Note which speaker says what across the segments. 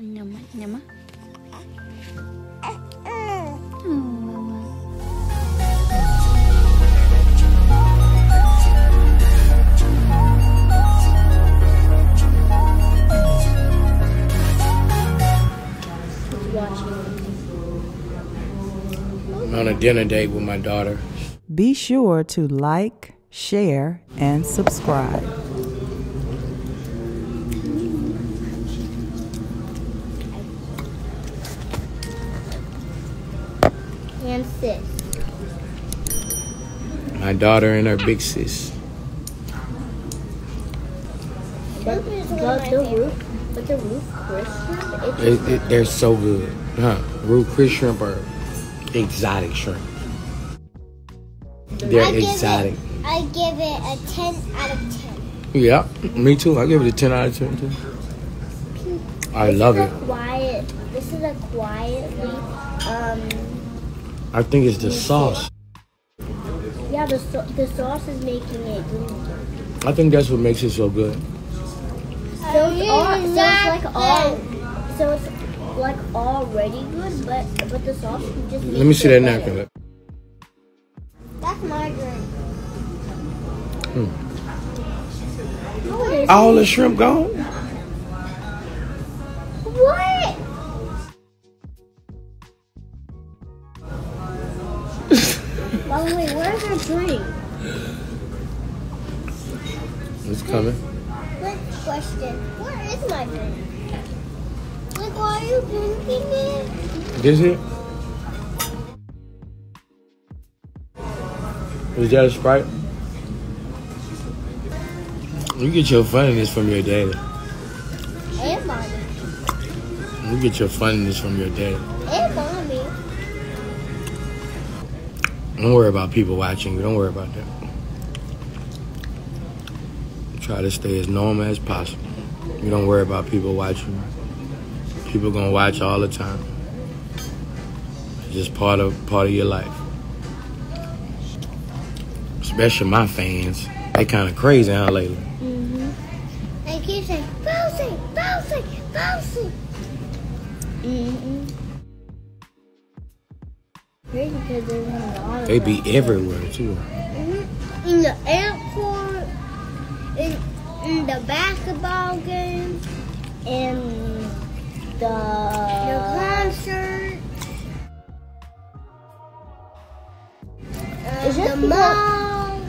Speaker 1: Nyama, nyama.
Speaker 2: I'm on a dinner date with my daughter.
Speaker 3: Be sure to like, share, and subscribe.
Speaker 1: And sis.
Speaker 2: My daughter and her big sis.
Speaker 1: But, but the roof, but the roof Chris shrimp, it's
Speaker 2: It, it, they're so good. Huh? Root Chris shrimp are exotic shrimp. They're
Speaker 4: I give it-
Speaker 2: exotic.
Speaker 4: I give it a 10 out of 10.
Speaker 2: Yeah, me too. I give it a 10 out of 10 too. I love
Speaker 4: this
Speaker 2: it.
Speaker 4: Is a quiet, this is a quietly, um,
Speaker 2: I think it's the sauce.
Speaker 4: yeah, the, so, the sauce is making it good.
Speaker 2: I think that's what makes it so good.
Speaker 4: So it's, all, so it's like all, so it's like already good, but but the sauce just
Speaker 2: Let me see that napkin.
Speaker 4: That's my drink.
Speaker 2: Hmm.
Speaker 4: Oh, it is.
Speaker 2: All the shrimp gone?
Speaker 4: By the way, where's our drink?
Speaker 2: It's coming.
Speaker 4: Good question. Where is my drink? Like, why are you drinking it?
Speaker 2: This it? Is that a Sprite? You get your funniness from your daddy.
Speaker 4: And mommy.
Speaker 2: You get your funniness from your daddy. Don't worry about people watching you. Don't worry about that. Try to stay as normal as possible. You don't worry about people watching. People gonna watch all the time. It's just part of part of your life. Especially my fans. They kind of crazy, huh, lately?
Speaker 4: Mm-hmm. And keep saying, Boosie, Boosie, Boosie. Mm-hmm. Crazy because there's a lot of
Speaker 2: They be everywhere too.
Speaker 4: Mhm. In the airport, in, in the basketball game, in the, the concert. It's just the mall.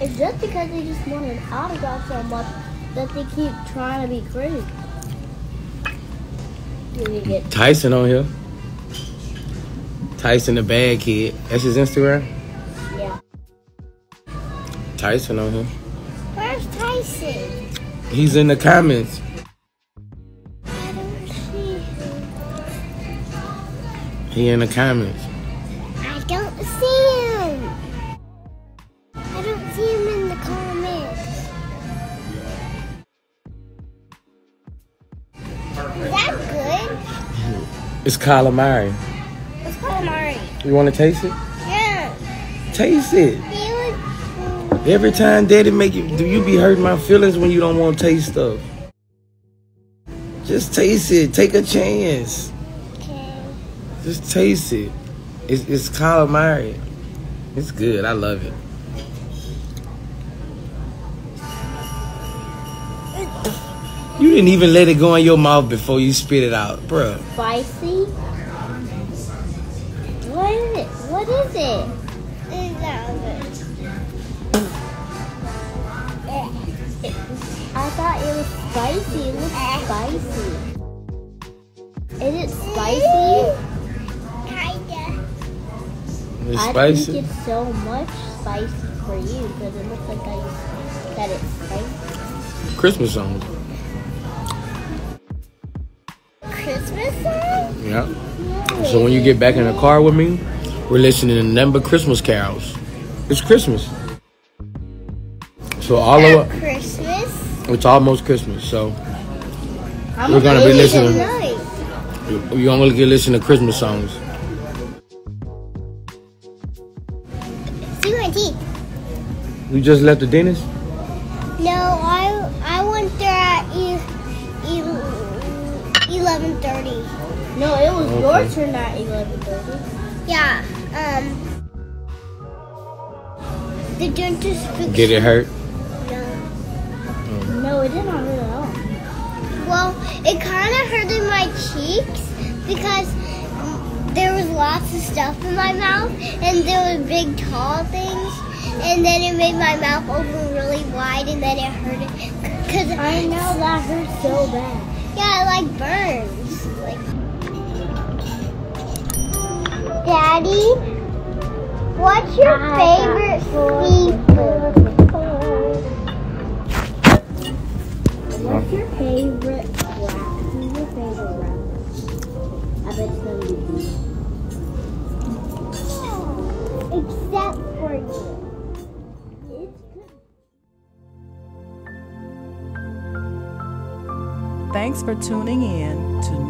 Speaker 4: It's just because they just want an autograph so much that they keep trying to be crazy. You need get
Speaker 2: Tyson on here. Tyson the bad kid. That's his Instagram.
Speaker 4: yeah.
Speaker 2: Tyson on here.
Speaker 4: Where's Tyson?
Speaker 2: He's in the comments.
Speaker 4: I don't see him.
Speaker 2: He in the comments.
Speaker 4: I don't see him. I don't see him in the comments. Is that good?
Speaker 2: It's calamari. You want to taste it?
Speaker 4: Yeah.
Speaker 2: Taste it. Every time daddy make you, do you be hurting my feelings when you don't want to taste stuff? Just taste it. Take a chance.
Speaker 4: Okay.
Speaker 2: Just taste it. It's, it's calamari. It's good. I love it. You didn't even let it go in your mouth before you spit it out, bruh.
Speaker 4: Spicy? What is it? What is it? It's I thought it was spicy. It looks spicy. Is it spicy? Kinda.
Speaker 2: It's
Speaker 4: I
Speaker 2: spicy.
Speaker 4: think it's so much spicy for you because it looks like I that it's spicy.
Speaker 2: Christmas song.
Speaker 4: Christmas song?
Speaker 2: Yeah. So when you get back in the car with me, we're listening to number Christmas carols. It's Christmas. So all of it,
Speaker 4: Christmas?
Speaker 2: it's almost Christmas. So
Speaker 4: I'm
Speaker 2: We're gonna be listening.
Speaker 4: tonight.
Speaker 2: you're gonna get listen to Christmas songs.
Speaker 4: See my teeth.
Speaker 2: You just left the dentist?
Speaker 4: No, I I went there at e, e, 11:30.
Speaker 1: No, it was
Speaker 2: Okay.
Speaker 1: your turn at 11:30.
Speaker 4: Yeah. Um. The dentist fixed
Speaker 2: Did it hurt?
Speaker 4: No.
Speaker 1: No, it did not hurt at all.
Speaker 4: Well, it kind of hurt in my cheeks because there was lots of stuff in my mouth, and there were big, tall things, and then it made my mouth open really wide, and then it hurted. Cause
Speaker 1: I know that hurt so bad.
Speaker 4: Yeah, it like burns. Like, Daddy, what's your favorite seafood?
Speaker 1: What's your favorite wrap? Who's your favorite wrap? I bet it's gonna be beef.
Speaker 4: Except for you.
Speaker 1: It's good.
Speaker 3: Thanks for tuning in to